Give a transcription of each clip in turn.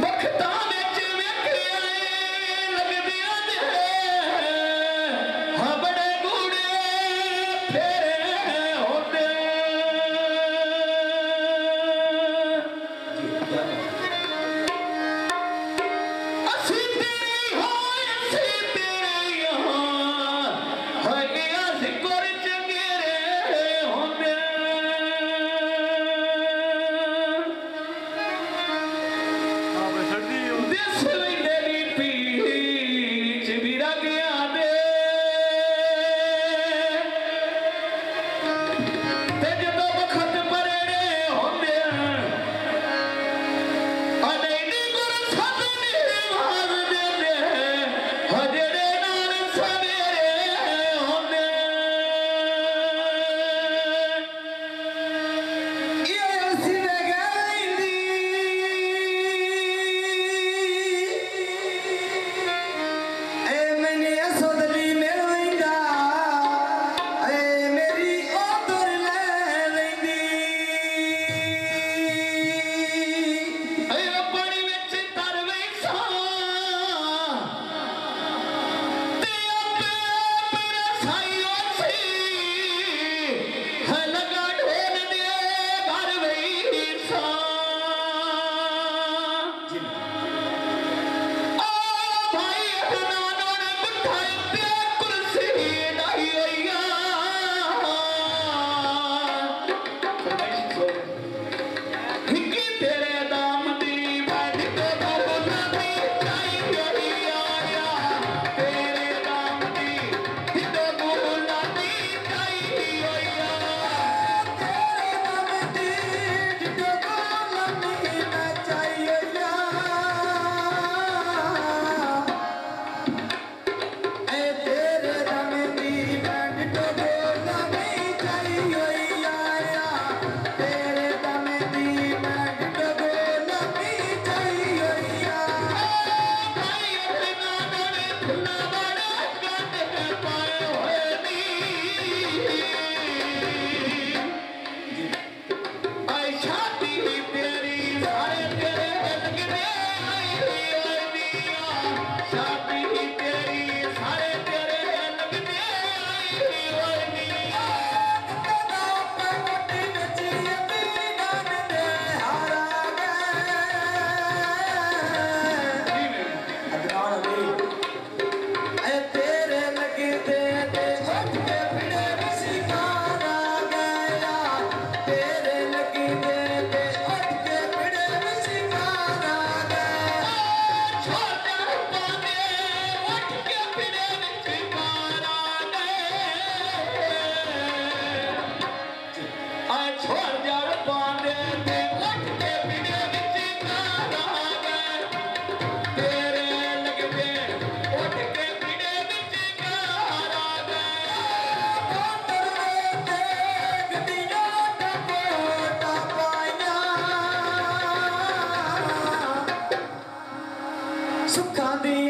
bucket down. mais um.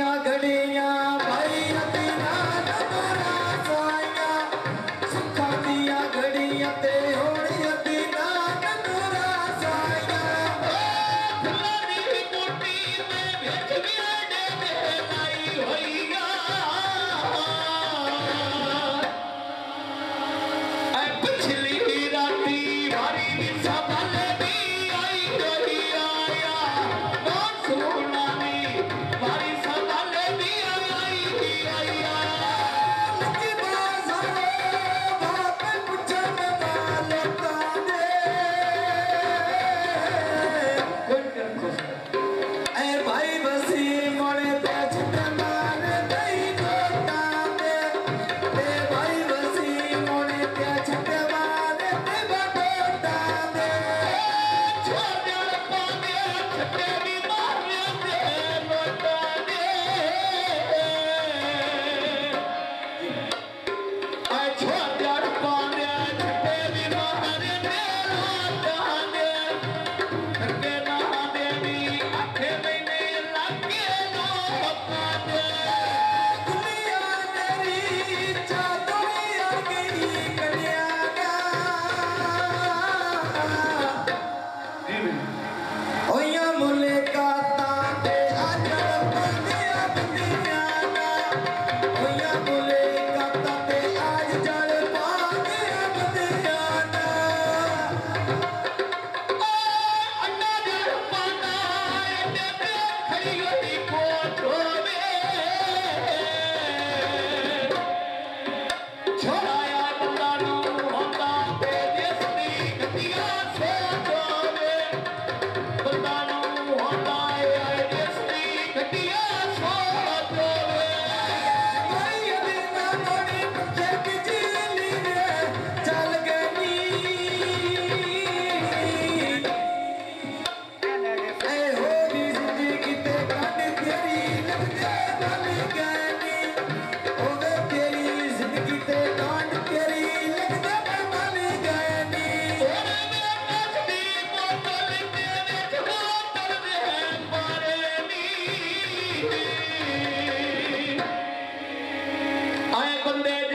Monday.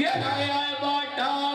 Yeah, I am like.